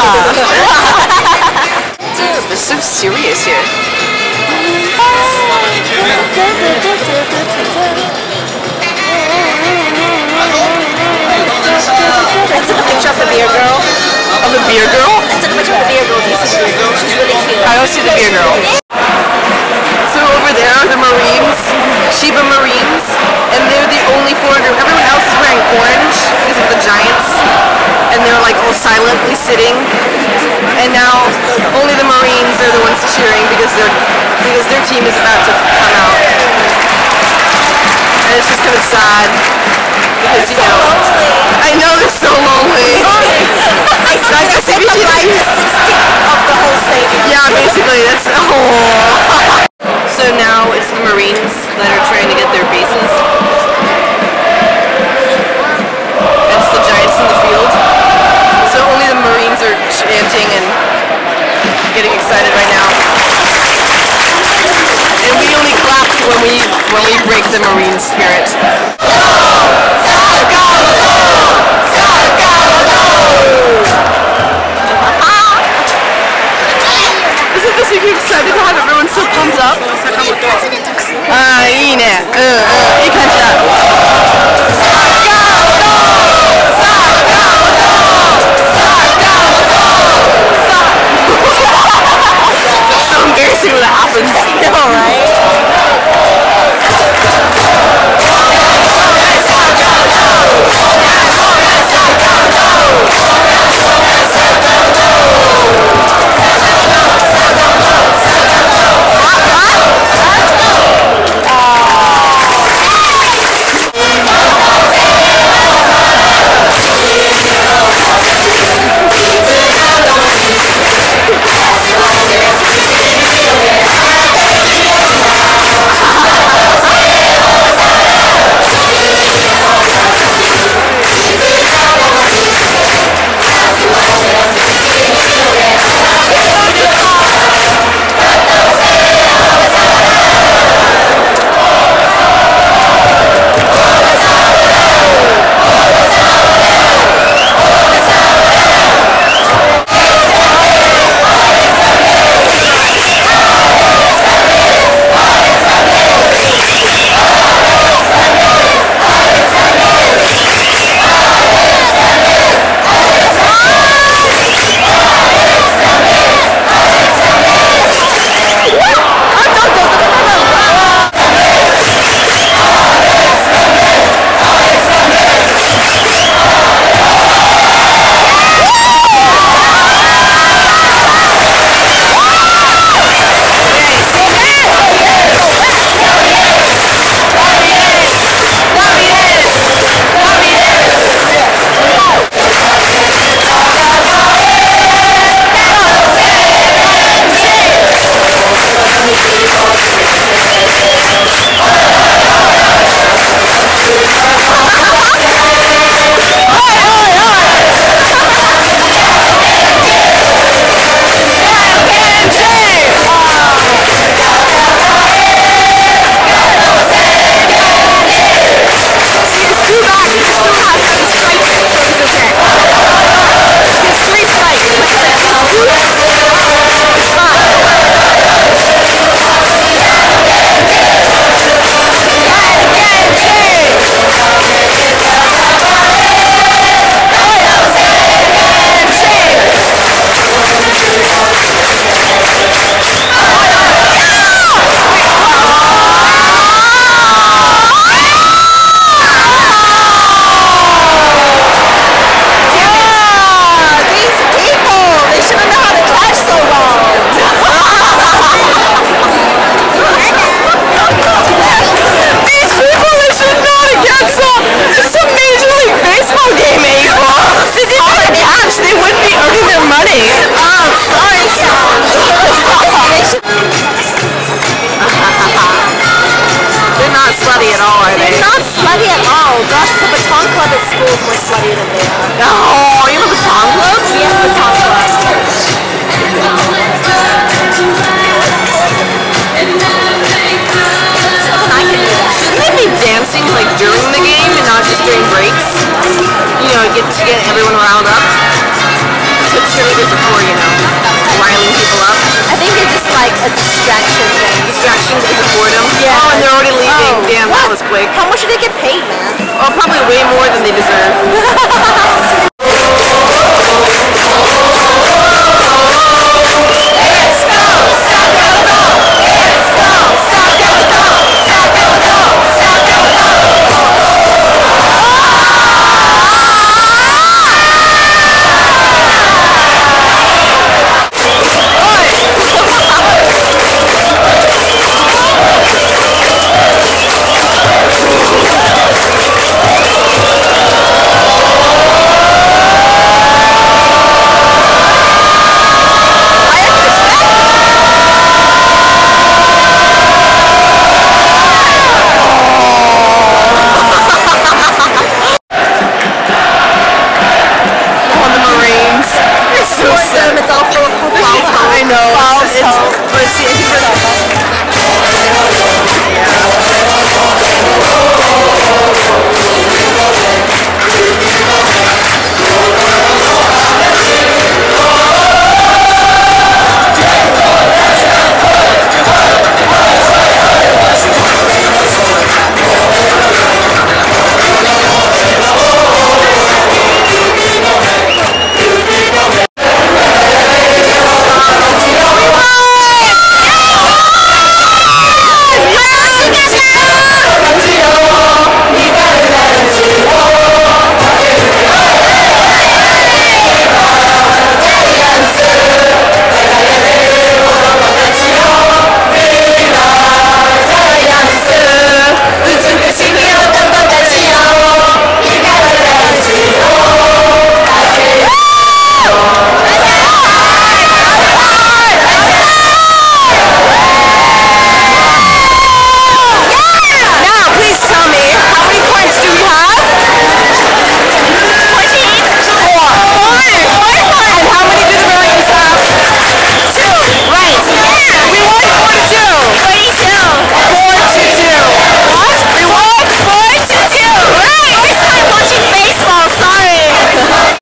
song. Dude, they're so serious here. I took a picture of the beer girl. Of the beer girl? I took a picture of the beer girl. Do you see the beer girl? She's really cute. I don't see the beer girl. Over there are the Marines, Chiba Marines, and they're the only foreign group. Everyone else is wearing orange because of the Giants, and they're like all silently sitting. And now only the Marines are the ones cheering because they're because their team is about to come out. And it's just kind of sad spirit. Oh, Shouldn't they be dancing like during the game and not just during breaks? You know, get to get everyone riled up. So cheerleaders are for, you know, riling people up. I think it's just like a distraction thing. Distraction because of boredom? Yeah. Oh, and they're already leaving. Oh, Damn, what? that was quick. How much did they get paid, man? Oh, probably way more than they deserve. 谢，不知道。